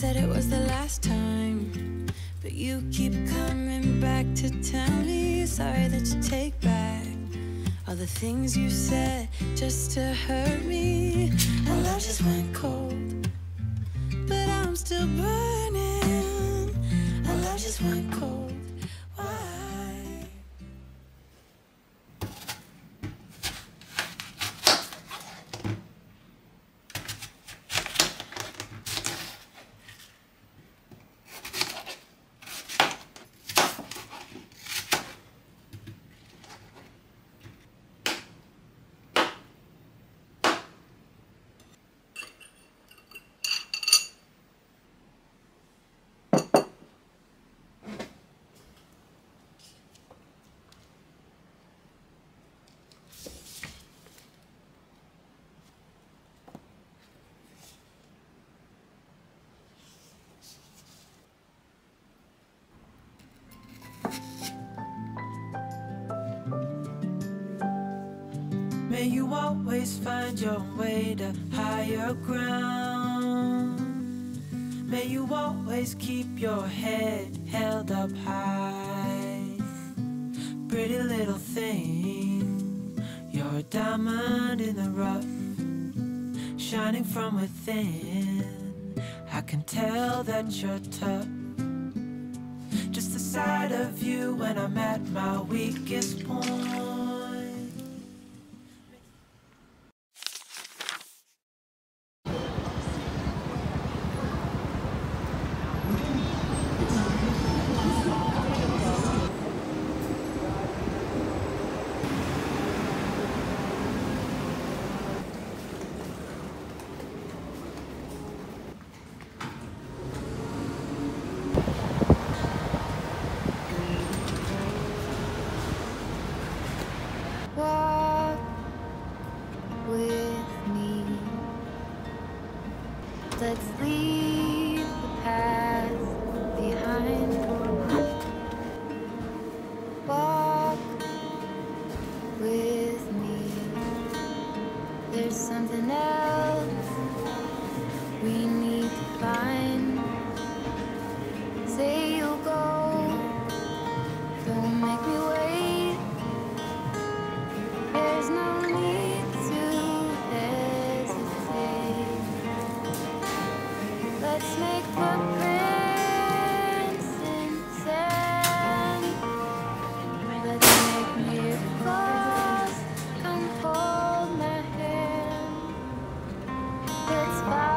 Said it was the last time, but you keep coming back to tell me sorry that you take back all the things you said just to hurt me. And love just went cold, but I'm still burning. And love just went cold. May you always find your way to higher ground. May you always keep your head held up high. Pretty little thing, you're a diamond in the rough, shining from within. I can tell that you're tough. Just the sight of you when I'm at my weakest point. There's something else we need to find. it's fine.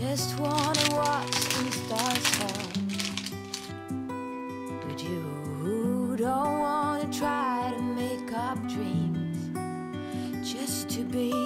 Just wanna watch the stars fall. But you who don't wanna try to make up dreams just to be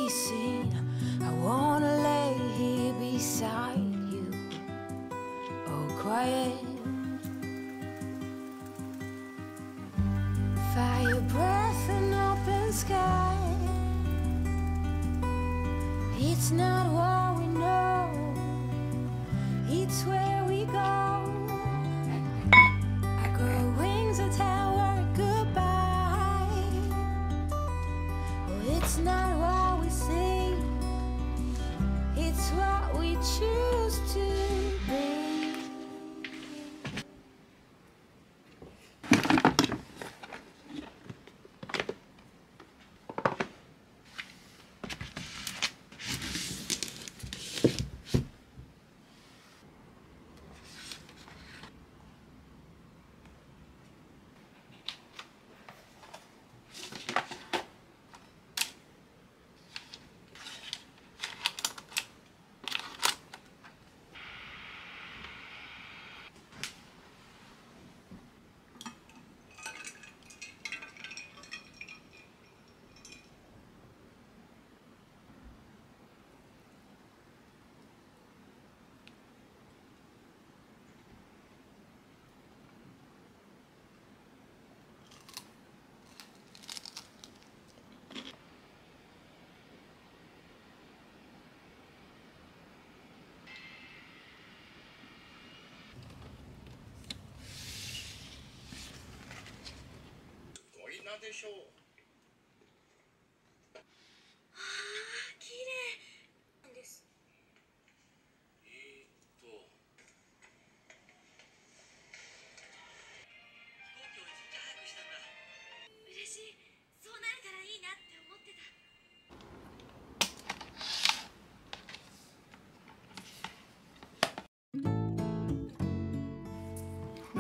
でしょう。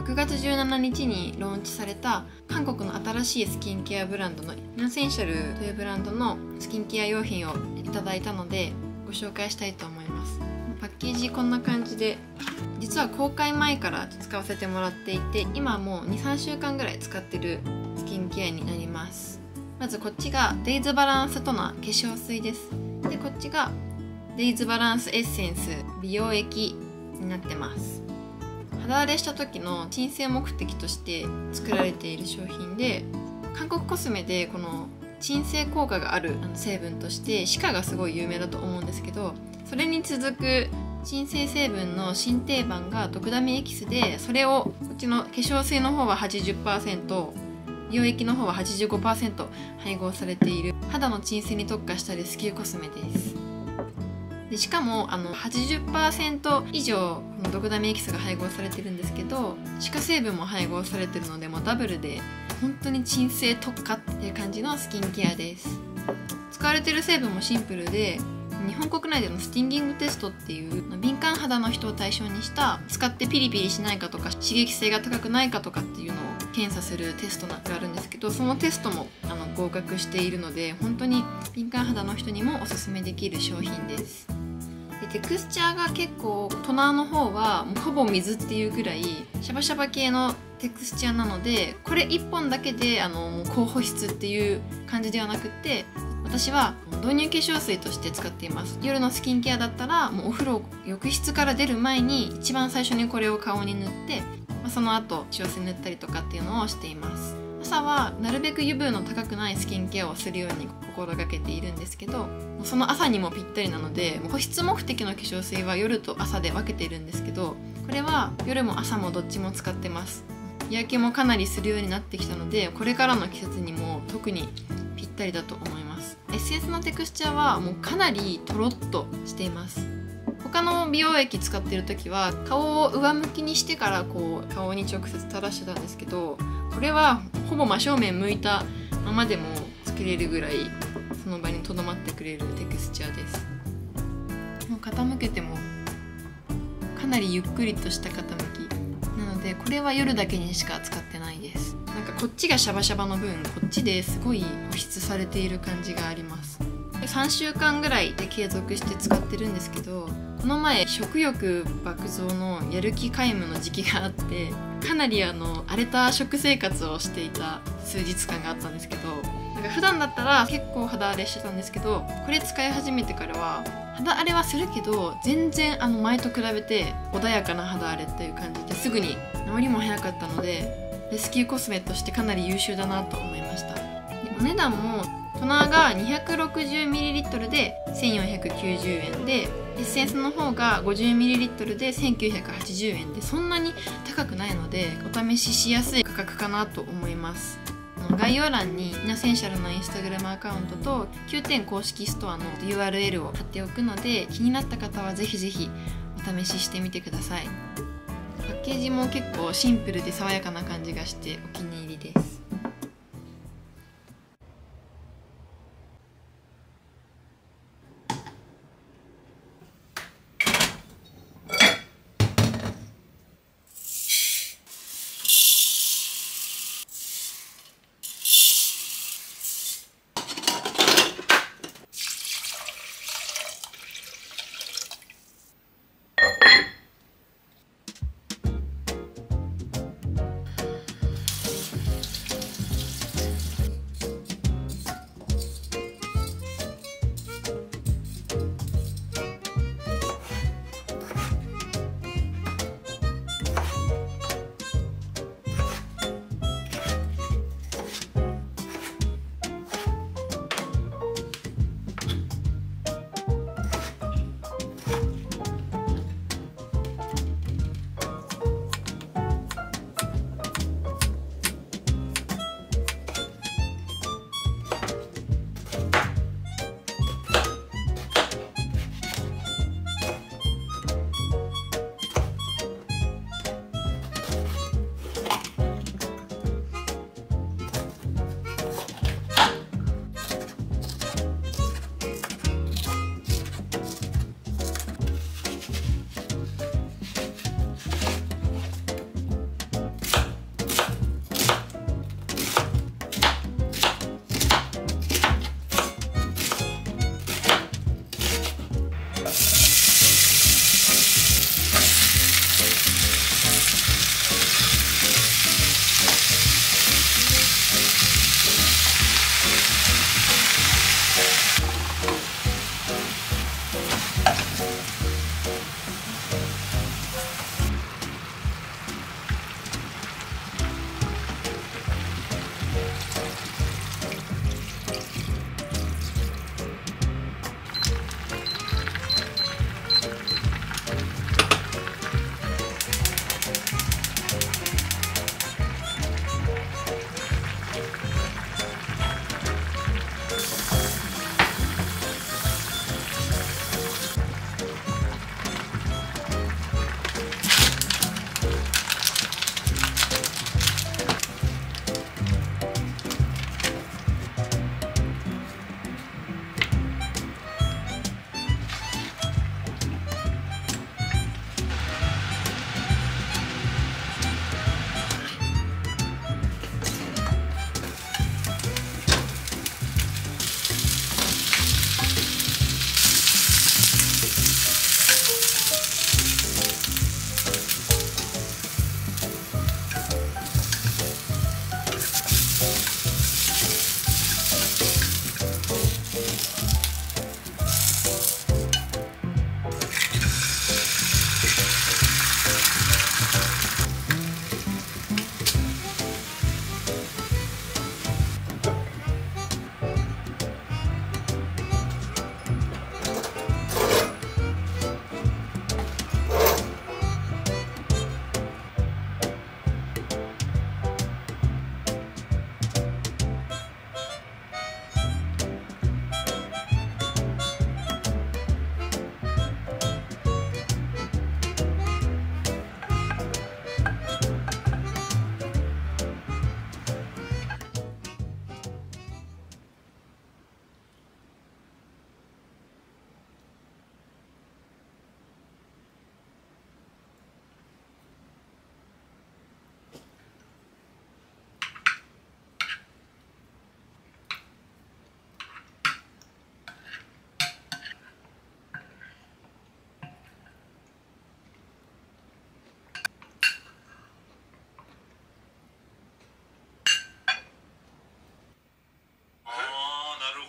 6月17日にローンチされた韓国の新しいスキンケアブランドのナセンシャルというブランドのスキンケア用品をいただいたのでご紹介したいと思います。パッケージこんな感じで実は公開前から使わせてもらっていて今もう23週間ぐらい使ってるスキンケアになります。まずこっちがデイズバランストナー化粧水です。でこっちがデイズバランスエッセンス美容液になってます。肌荒れした時の鎮静目的として作られている商品で韓国コスメでこの鎮静効果がある成分として歯科がすごい有名だと思うんですけどそれに続く鎮静成分の新定番がドクダミエキスでそれをこっちの化粧水の方は80%美容液の方は85%配合されている肌の鎮静に特化したレスキューコスメです。でしかもあの80%以上このドクダミエキスが配合されてるんですけど歯科成分も配合されてるのでもうダブルで本当に鎮静特化っていう感じのスキンケアです。使われてる成分もシンプルで日本国内でのスティンギングテストっていう敏感肌の人を対象にした使ってピリピリしないかとか刺激性が高くないかとかっていうのを検査するテストがあるんですけどそのテストもあの合格しているので本当に敏感肌の人にもおすすめできる商品です。でテクスチャーが結構トナーの方はもうほぼ水っていうぐらいシャバシャバ系のテクスチャーなのでこれ1本だけであの高保湿っていう感じではなくて私は導入化粧水として使っています。夜のスキンケアだったらもうお風呂浴室から出る前に一番最初にこれを顔に塗って、まあ、その後化粧水塗ったりとかっていうのをしています。朝はなるべく油分の高くないスキンケアをするように心がけているんですけどその朝にもぴったりなので保湿目的の化粧水は夜と朝で分けているんですけどこれは夜も朝もどっちも使ってます。日焼けもかなりするようになってきたのでこれからの季節にも特にぴったりだと思います。エッセンスのテクスチャーはもうかなりとろっとしています。他の美容液使ってる時は顔を上向きにしてからこう顔に直接垂らしてたんですけどこれはほぼ真正面向いたままでもつけれるぐらいその場にとどまってくれるテクスチャーです。もう傾けてもかなりゆっくりとした傾きなのでこれは夜だけにしか使ってないです。なんかこっちがシャバシャバの分こっちですごい保湿されている感じがあります。3週間ぐらいで継続して使ってるんですけどこの前食欲爆増のやる気皆無の時期があってかなりあの荒れた食生活をしていた数日間があったんですけどなんか普段だったら結構肌荒れしてたんですけどこれ使い始めてからは肌荒れはするけど全然あの前と比べて穏やかな肌荒れっていう感じですぐに治りも早かったのでレスキューコスメとしてかなり優秀だなと思いました。お値段もトナーが 260ml で1490円でエッセンスの方が 50ml で1980円でそんなに高くないのでお試ししやすい価格かなと思います。概要欄にナセンシャルのインスタグラムアカウントと9点公式ストアの URL を貼っておくので気になった方はぜひぜひお試ししてみてください。パッケージも結構シンプルで爽やかな感じがしてお気に入りです。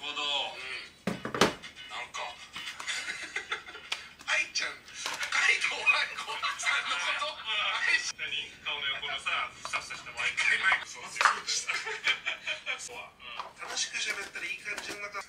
ほど。なんか。愛ちゃん愛と愛子さんのこと。何？顔の横のさふさふさしたマイクマイクそうそうした。そうは、うん、しく喋ったらいい感じになった